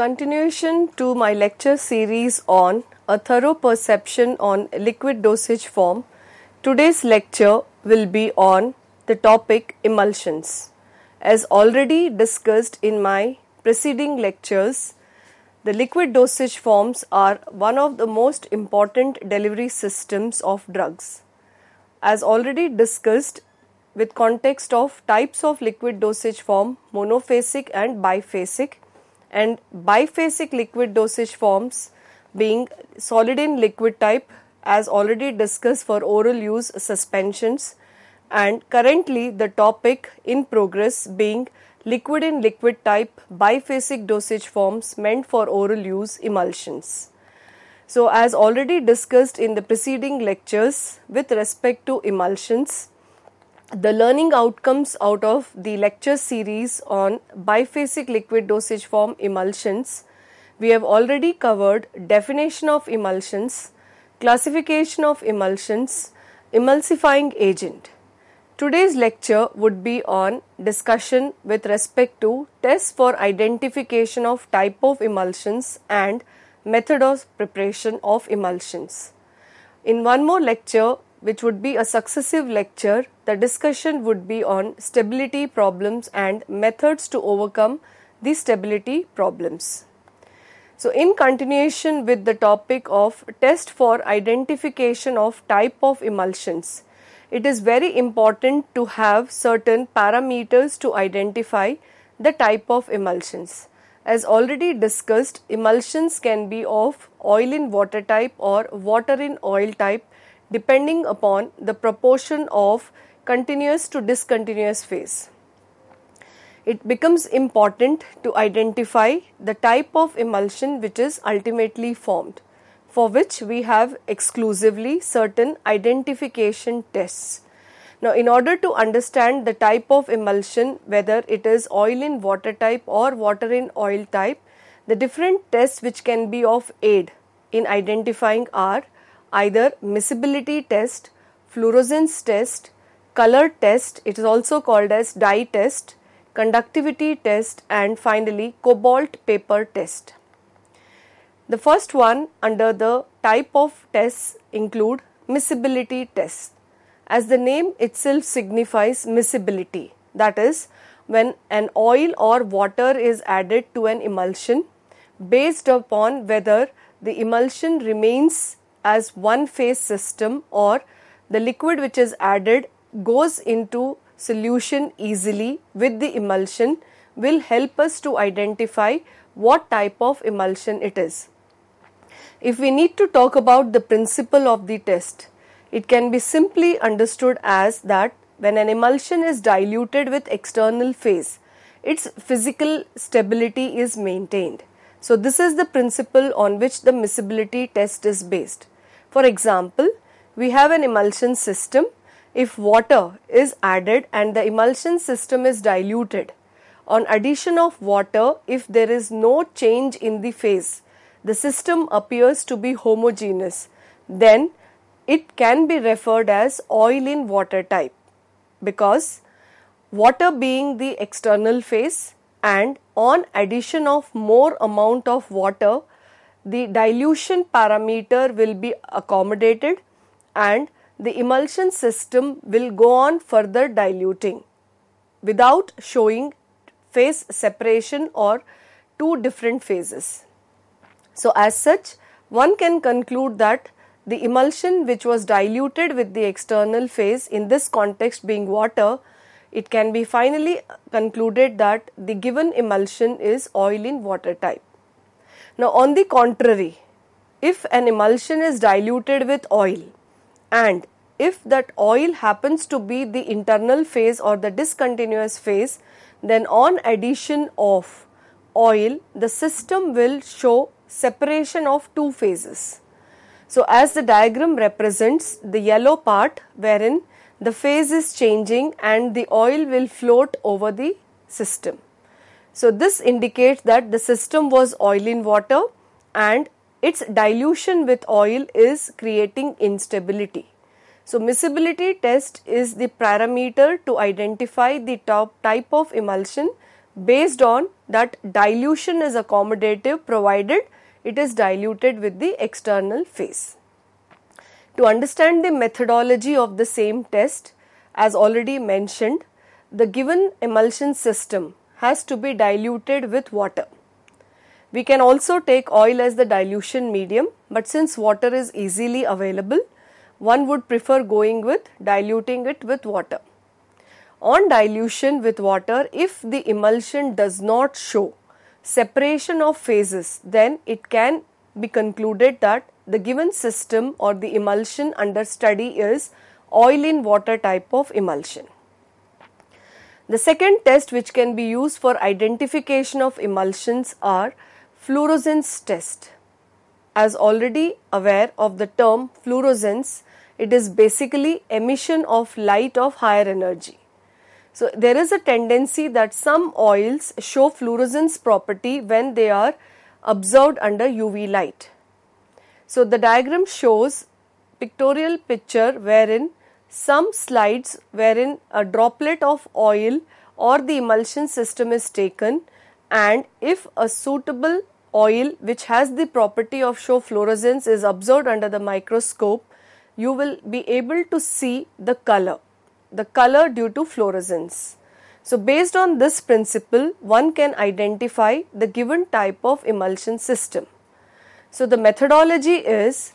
continuation to my lecture series on a thorough perception on liquid dosage form, today's lecture will be on the topic emulsions. As already discussed in my preceding lectures, the liquid dosage forms are one of the most important delivery systems of drugs. As already discussed with context of types of liquid dosage form monophasic and biphasic and biphasic liquid dosage forms being solid in liquid type as already discussed for oral use suspensions and currently the topic in progress being liquid in liquid type biphasic dosage forms meant for oral use emulsions. So, as already discussed in the preceding lectures with respect to emulsions, the learning outcomes out of the lecture series on biphasic liquid dosage form emulsions, we have already covered definition of emulsions, classification of emulsions, emulsifying agent. Today's lecture would be on discussion with respect to tests for identification of type of emulsions and method of preparation of emulsions. In one more lecture, which would be a successive lecture, the discussion would be on stability problems and methods to overcome the stability problems. So, in continuation with the topic of test for identification of type of emulsions, it is very important to have certain parameters to identify the type of emulsions. As already discussed, emulsions can be of oil in water type or water in oil type depending upon the proportion of continuous to discontinuous phase. It becomes important to identify the type of emulsion which is ultimately formed for which we have exclusively certain identification tests. Now, in order to understand the type of emulsion, whether it is oil in water type or water in oil type, the different tests which can be of aid in identifying are either miscibility test, fluorescence test, color test, it is also called as dye test, conductivity test and finally cobalt paper test. The first one under the type of tests include miscibility tests. As the name itself signifies miscibility, that is, when an oil or water is added to an emulsion based upon whether the emulsion remains as one phase system or the liquid which is added goes into solution easily with the emulsion will help us to identify what type of emulsion it is. If we need to talk about the principle of the test, it can be simply understood as that when an emulsion is diluted with external phase, its physical stability is maintained. So, this is the principle on which the miscibility test is based. For example, we have an emulsion system. If water is added and the emulsion system is diluted, on addition of water, if there is no change in the phase, the system appears to be homogeneous, then it can be referred as oil in water type because water being the external phase and on addition of more amount of water the dilution parameter will be accommodated and the emulsion system will go on further diluting without showing phase separation or two different phases. So, as such, one can conclude that the emulsion which was diluted with the external phase in this context being water, it can be finally concluded that the given emulsion is oil in water type. Now, on the contrary, if an emulsion is diluted with oil and if that oil happens to be the internal phase or the discontinuous phase, then on addition of oil, the system will show separation of two phases. So, as the diagram represents the yellow part wherein the phase is changing and the oil will float over the system. So, this indicates that the system was oil in water and its dilution with oil is creating instability. So, miscibility test is the parameter to identify the top type of emulsion based on that dilution is accommodative provided it is diluted with the external phase. To understand the methodology of the same test, as already mentioned, the given emulsion system has to be diluted with water. We can also take oil as the dilution medium, but since water is easily available, one would prefer going with diluting it with water. On dilution with water, if the emulsion does not show separation of phases, then it can be concluded that the given system or the emulsion under study is oil in water type of emulsion. The second test which can be used for identification of emulsions are fluorescence test. As already aware of the term fluorescence, it is basically emission of light of higher energy. So, there is a tendency that some oils show fluorescence property when they are observed under UV light. So, the diagram shows pictorial picture wherein some slides wherein a droplet of oil or the emulsion system is taken and if a suitable oil which has the property of show fluorescence is observed under the microscope, you will be able to see the color, the color due to fluorescence. So, based on this principle, one can identify the given type of emulsion system. So, the methodology is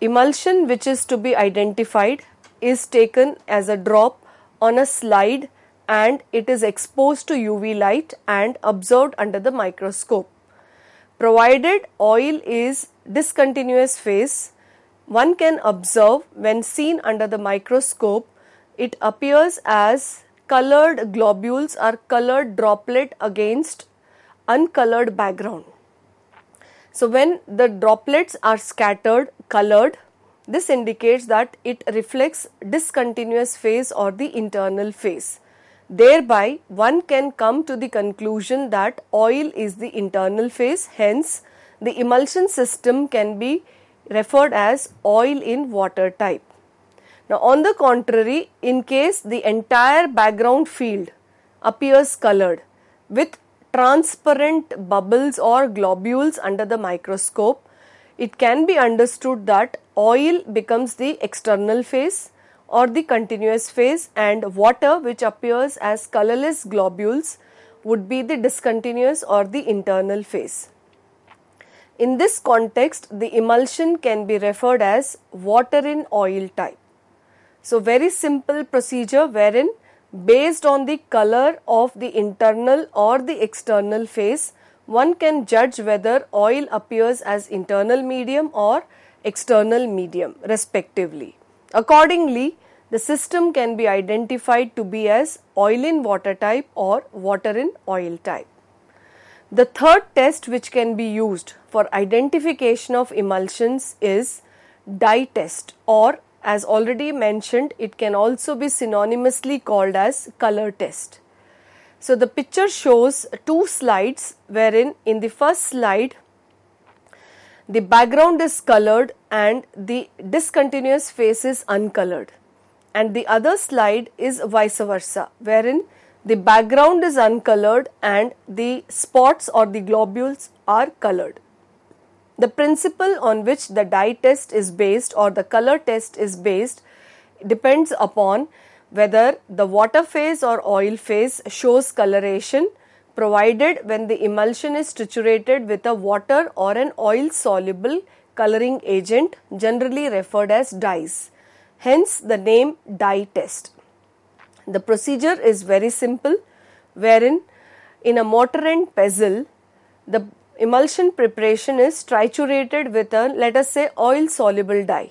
emulsion which is to be identified is taken as a drop on a slide and it is exposed to UV light and observed under the microscope. Provided oil is discontinuous phase, one can observe when seen under the microscope, it appears as colored globules or colored droplet against uncolored background. So, when the droplets are scattered colored, this indicates that it reflects discontinuous phase or the internal phase. Thereby, one can come to the conclusion that oil is the internal phase, hence, the emulsion system can be referred as oil in water type. Now, on the contrary, in case the entire background field appears colored with transparent bubbles or globules under the microscope, it can be understood that oil becomes the external phase or the continuous phase and water which appears as colorless globules would be the discontinuous or the internal phase. In this context, the emulsion can be referred as water in oil type. So, very simple procedure wherein based on the color of the internal or the external phase, one can judge whether oil appears as internal medium or external medium respectively. Accordingly, the system can be identified to be as oil in water type or water in oil type. The third test which can be used for identification of emulsions is dye test or as already mentioned it can also be synonymously called as color test. So the picture shows two slides wherein in the first slide the background is colored and the discontinuous face is uncolored and the other slide is vice versa wherein the background is uncolored and the spots or the globules are colored. The principle on which the dye test is based or the color test is based depends upon whether the water phase or oil phase shows coloration provided when the emulsion is triturated with a water or an oil soluble coloring agent generally referred as dyes. Hence the name dye test. The procedure is very simple wherein in a mortar and pestle the emulsion preparation is triturated with a let us say oil soluble dye.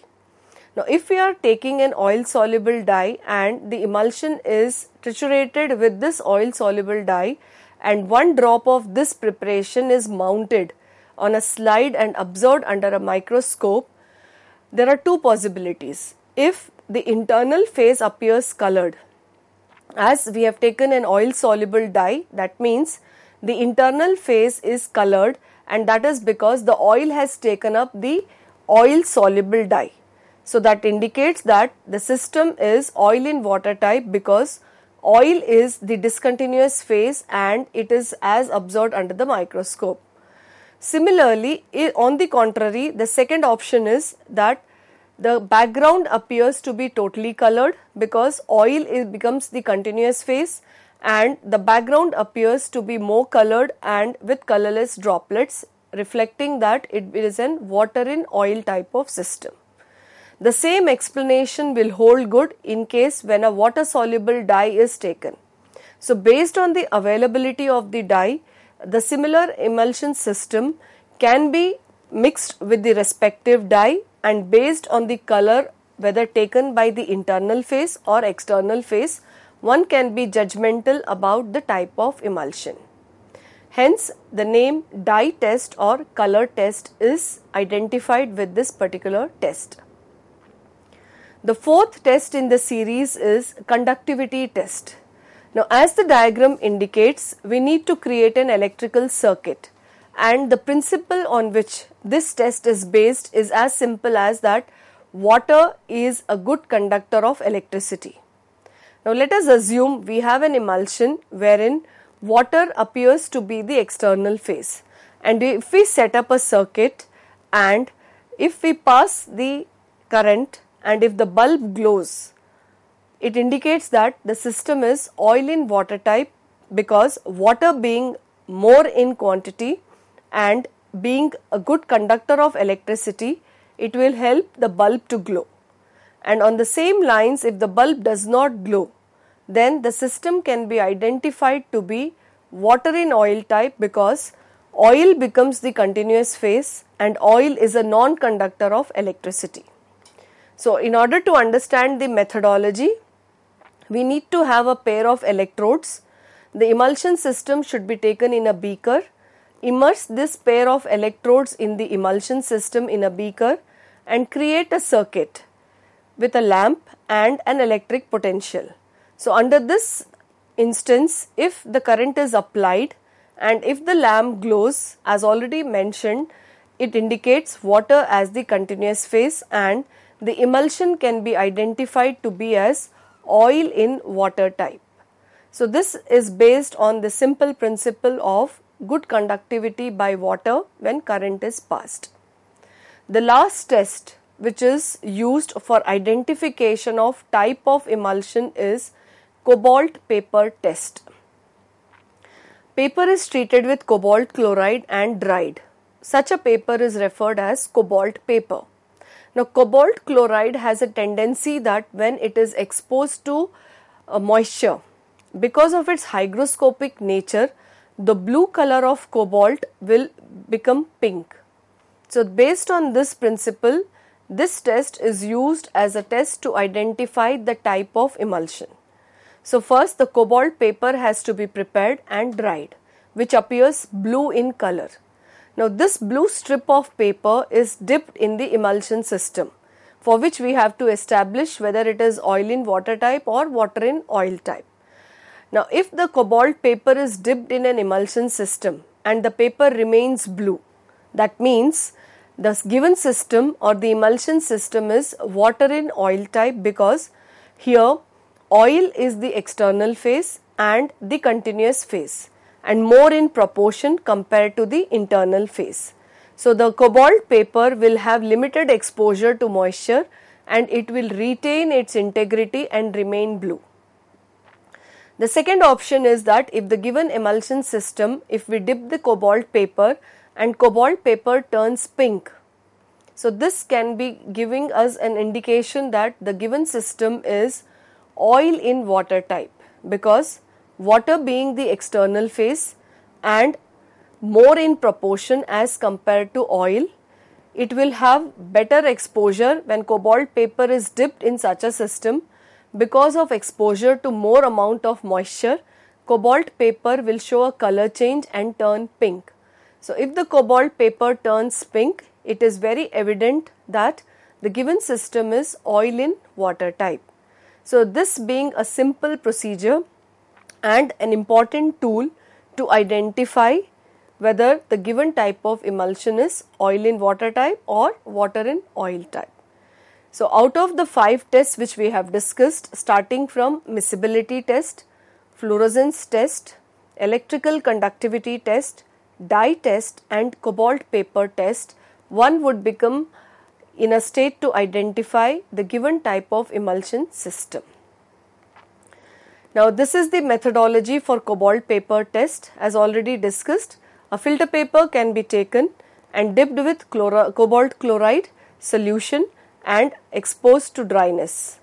Now if we are taking an oil soluble dye and the emulsion is triturated with this oil soluble dye and one drop of this preparation is mounted on a slide and observed under a microscope, there are two possibilities. If the internal phase appears colored, as we have taken an oil soluble dye, that means the internal phase is colored and that is because the oil has taken up the oil soluble dye. So that indicates that the system is oil in water type because oil is the discontinuous phase and it is as observed under the microscope. Similarly, on the contrary, the second option is that the background appears to be totally colored because oil becomes the continuous phase and the background appears to be more colored and with colorless droplets reflecting that it is an water in oil type of system. The same explanation will hold good in case when a water soluble dye is taken. So based on the availability of the dye, the similar emulsion system can be mixed with the respective dye and based on the color whether taken by the internal phase or external phase, one can be judgmental about the type of emulsion. Hence, the name dye test or color test is identified with this particular test. The fourth test in the series is conductivity test. Now, as the diagram indicates, we need to create an electrical circuit and the principle on which this test is based is as simple as that water is a good conductor of electricity. Now let us assume we have an emulsion wherein water appears to be the external phase and if we set up a circuit and if we pass the current and if the bulb glows it indicates that the system is oil in water type because water being more in quantity and being a good conductor of electricity, it will help the bulb to glow. And on the same lines, if the bulb does not glow, then the system can be identified to be water in oil type because oil becomes the continuous phase and oil is a non-conductor of electricity. So, in order to understand the methodology, we need to have a pair of electrodes. The emulsion system should be taken in a beaker Immerse this pair of electrodes in the emulsion system in a beaker and create a circuit with a lamp and an electric potential. So, under this instance, if the current is applied and if the lamp glows as already mentioned, it indicates water as the continuous phase and the emulsion can be identified to be as oil in water type. So, this is based on the simple principle of good conductivity by water when current is passed. The last test which is used for identification of type of emulsion is cobalt paper test. Paper is treated with cobalt chloride and dried. Such a paper is referred as cobalt paper. Now, cobalt chloride has a tendency that when it is exposed to uh, moisture, because of its hygroscopic nature, the blue color of cobalt will become pink. So, based on this principle, this test is used as a test to identify the type of emulsion. So, first the cobalt paper has to be prepared and dried, which appears blue in color. Now, this blue strip of paper is dipped in the emulsion system, for which we have to establish whether it is oil in water type or water in oil type. Now, if the cobalt paper is dipped in an emulsion system and the paper remains blue, that means the given system or the emulsion system is water in oil type because here oil is the external phase and the continuous phase and more in proportion compared to the internal phase. So, the cobalt paper will have limited exposure to moisture and it will retain its integrity and remain blue. The second option is that if the given emulsion system, if we dip the cobalt paper and cobalt paper turns pink. So this can be giving us an indication that the given system is oil in water type because water being the external phase and more in proportion as compared to oil, it will have better exposure when cobalt paper is dipped in such a system because of exposure to more amount of moisture, cobalt paper will show a color change and turn pink. So, if the cobalt paper turns pink, it is very evident that the given system is oil in water type. So, this being a simple procedure and an important tool to identify whether the given type of emulsion is oil in water type or water in oil type. So, out of the five tests which we have discussed starting from miscibility test, fluorescence test, electrical conductivity test, dye test and cobalt paper test, one would become in a state to identify the given type of emulsion system. Now this is the methodology for cobalt paper test as already discussed. A filter paper can be taken and dipped with cobalt chloride solution and exposed to dryness.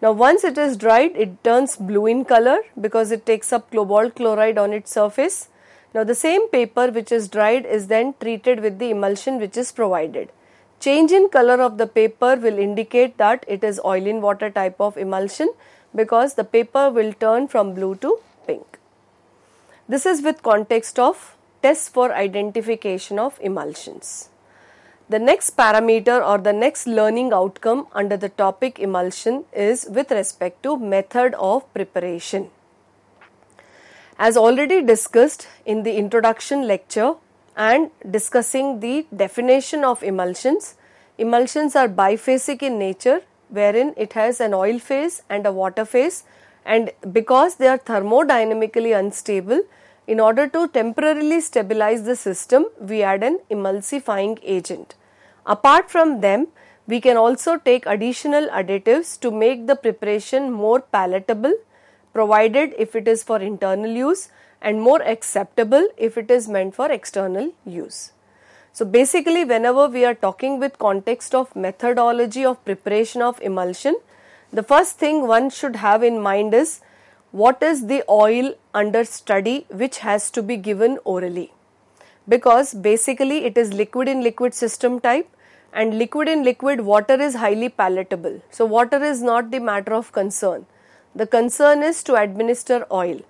Now once it is dried it turns blue in color because it takes up cobalt chloride on its surface. Now the same paper which is dried is then treated with the emulsion which is provided. Change in color of the paper will indicate that it is oil in water type of emulsion because the paper will turn from blue to pink. This is with context of tests for identification of emulsions. The next parameter or the next learning outcome under the topic emulsion is with respect to method of preparation. As already discussed in the introduction lecture, and discussing the definition of emulsions. Emulsions are biphasic in nature wherein it has an oil phase and a water phase and because they are thermodynamically unstable in order to temporarily stabilize the system we add an emulsifying agent. Apart from them we can also take additional additives to make the preparation more palatable provided if it is for internal use and more acceptable if it is meant for external use. So basically whenever we are talking with context of methodology of preparation of emulsion, the first thing one should have in mind is what is the oil under study which has to be given orally. Because basically it is liquid in liquid system type and liquid in liquid water is highly palatable. So water is not the matter of concern. The concern is to administer oil.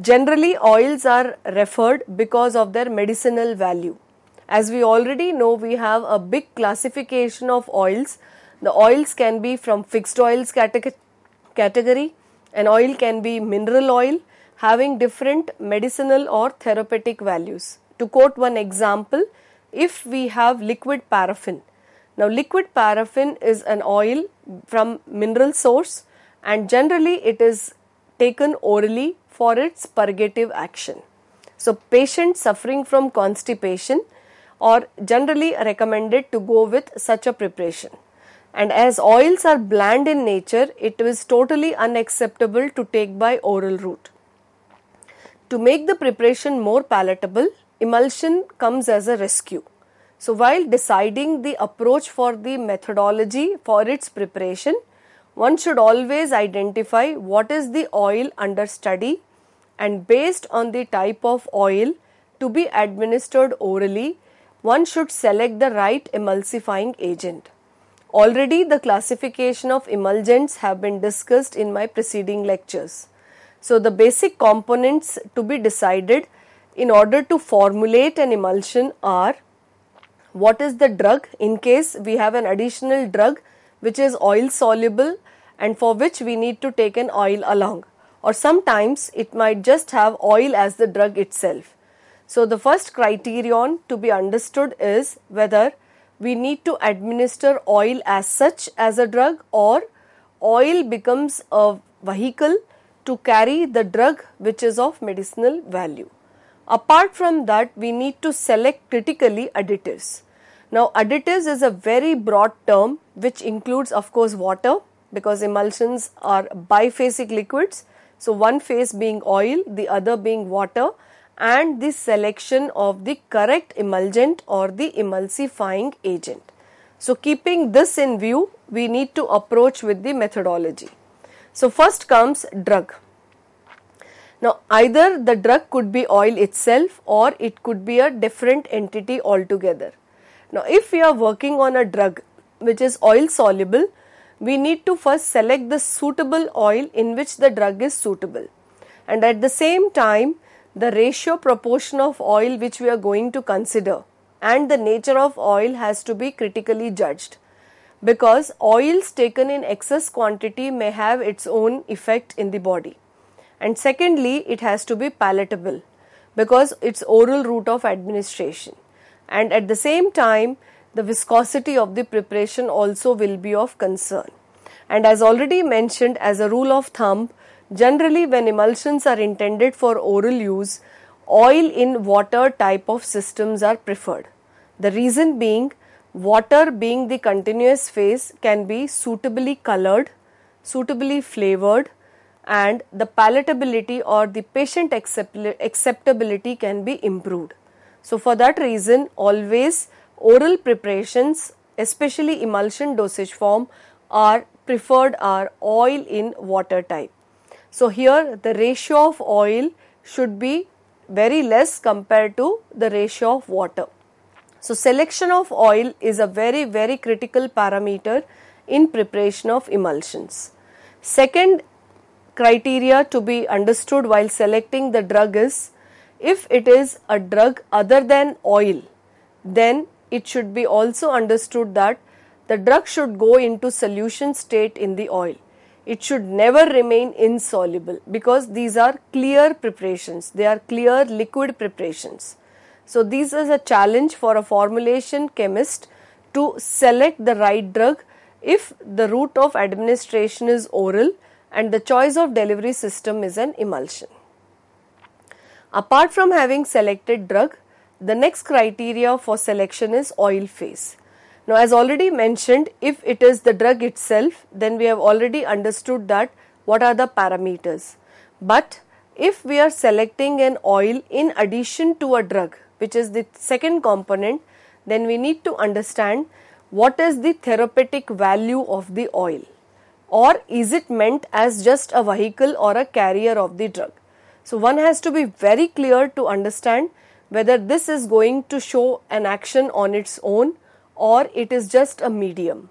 Generally, oils are referred because of their medicinal value. As we already know, we have a big classification of oils. The oils can be from fixed oils category, an oil can be mineral oil having different medicinal or therapeutic values. To quote one example, if we have liquid paraffin. Now, liquid paraffin is an oil from mineral source and generally it is taken orally for its purgative action. So, patients suffering from constipation are generally recommended to go with such a preparation. And as oils are bland in nature, it is totally unacceptable to take by oral route. To make the preparation more palatable, emulsion comes as a rescue. So, while deciding the approach for the methodology for its preparation, one should always identify what is the oil under study and based on the type of oil to be administered orally, one should select the right emulsifying agent. Already the classification of emulgents have been discussed in my preceding lectures. So the basic components to be decided in order to formulate an emulsion are what is the drug in case we have an additional drug which is oil soluble and for which we need to take an oil along or sometimes it might just have oil as the drug itself. So the first criterion to be understood is whether we need to administer oil as such as a drug or oil becomes a vehicle to carry the drug which is of medicinal value. Apart from that, we need to select critically additives. Now, additives is a very broad term which includes, of course, water because emulsions are biphasic liquids. So, one phase being oil, the other being water, and the selection of the correct emulgent or the emulsifying agent. So, keeping this in view, we need to approach with the methodology. So, first comes drug. Now, either the drug could be oil itself or it could be a different entity altogether. Now, if we are working on a drug which is oil soluble, we need to first select the suitable oil in which the drug is suitable. And at the same time, the ratio proportion of oil which we are going to consider and the nature of oil has to be critically judged because oils taken in excess quantity may have its own effect in the body. And secondly, it has to be palatable because it's oral route of administration and at the same time the viscosity of the preparation also will be of concern. And as already mentioned as a rule of thumb, Generally, when emulsions are intended for oral use, oil in water type of systems are preferred. The reason being, water being the continuous phase can be suitably colored, suitably flavored, and the palatability or the patient acceptability can be improved. So, for that reason, always oral preparations, especially emulsion dosage form, are preferred are oil in water type. So, here the ratio of oil should be very less compared to the ratio of water. So, selection of oil is a very very critical parameter in preparation of emulsions. Second criteria to be understood while selecting the drug is if it is a drug other than oil then it should be also understood that the drug should go into solution state in the oil. It should never remain insoluble because these are clear preparations, they are clear liquid preparations. So, this is a challenge for a formulation chemist to select the right drug if the route of administration is oral and the choice of delivery system is an emulsion. Apart from having selected drug, the next criteria for selection is oil phase. Now as already mentioned, if it is the drug itself, then we have already understood that what are the parameters. But if we are selecting an oil in addition to a drug, which is the second component, then we need to understand what is the therapeutic value of the oil or is it meant as just a vehicle or a carrier of the drug. So one has to be very clear to understand whether this is going to show an action on its own or it is just a medium.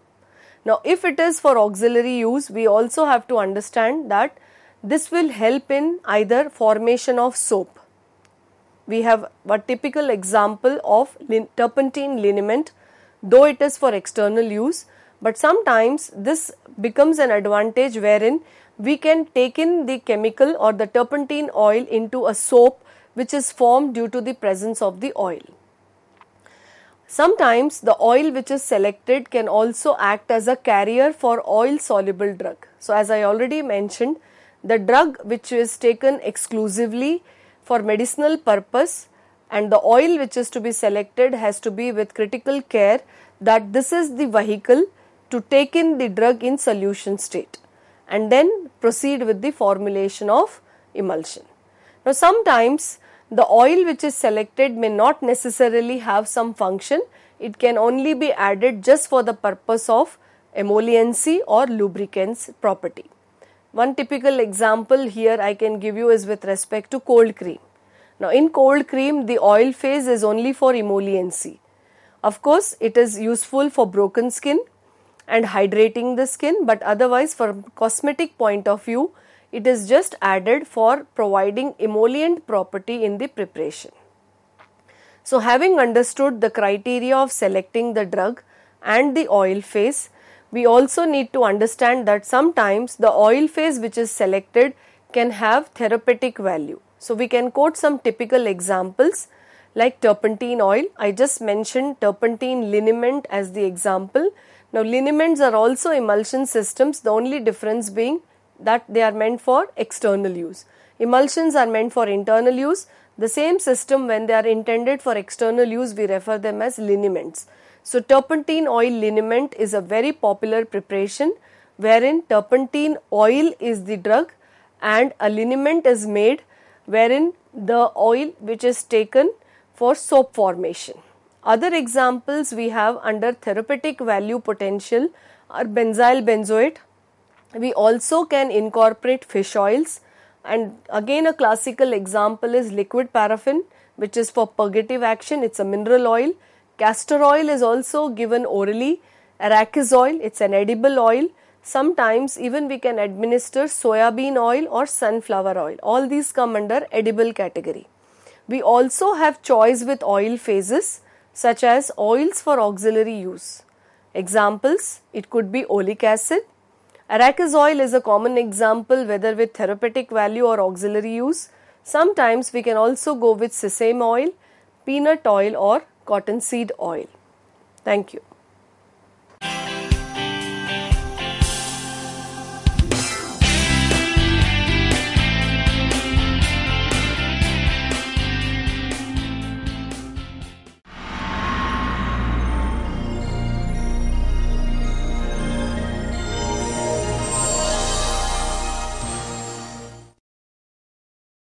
Now, if it is for auxiliary use, we also have to understand that this will help in either formation of soap. We have a typical example of lin- turpentine liniment, though it is for external use, but sometimes this becomes an advantage wherein we can take in the chemical or the turpentine oil into a soap which is formed due to the presence of the oil. Sometimes the oil which is selected can also act as a carrier for oil soluble drug. So, as I already mentioned, the drug which is taken exclusively for medicinal purpose and the oil which is to be selected has to be with critical care that this is the vehicle to take in the drug in solution state and then proceed with the formulation of emulsion. Now, sometimes the oil which is selected may not necessarily have some function, it can only be added just for the purpose of emolliency or lubricants property. One typical example here I can give you is with respect to cold cream. Now in cold cream the oil phase is only for emolliency. Of course it is useful for broken skin and hydrating the skin but otherwise from cosmetic point of view it is just added for providing emollient property in the preparation. So having understood the criteria of selecting the drug and the oil phase, we also need to understand that sometimes the oil phase which is selected can have therapeutic value. So we can quote some typical examples like turpentine oil. I just mentioned turpentine liniment as the example. Now liniments are also emulsion systems, the only difference being that they are meant for external use. Emulsions are meant for internal use. The same system when they are intended for external use we refer them as liniments. So turpentine oil liniment is a very popular preparation wherein turpentine oil is the drug and a liniment is made wherein the oil which is taken for soap formation. Other examples we have under therapeutic value potential are benzyl benzoate, we also can incorporate fish oils. And again a classical example is liquid paraffin which is for purgative action. It's a mineral oil. Castor oil is also given orally. Arachis oil it's an edible oil. Sometimes even we can administer soya bean oil or sunflower oil. All these come under edible category. We also have choice with oil phases such as oils for auxiliary use examples it could be oleic acid Arachis oil is a common example whether with therapeutic value or auxiliary use. Sometimes we can also go with sesame oil, peanut oil or cottonseed oil. Thank you.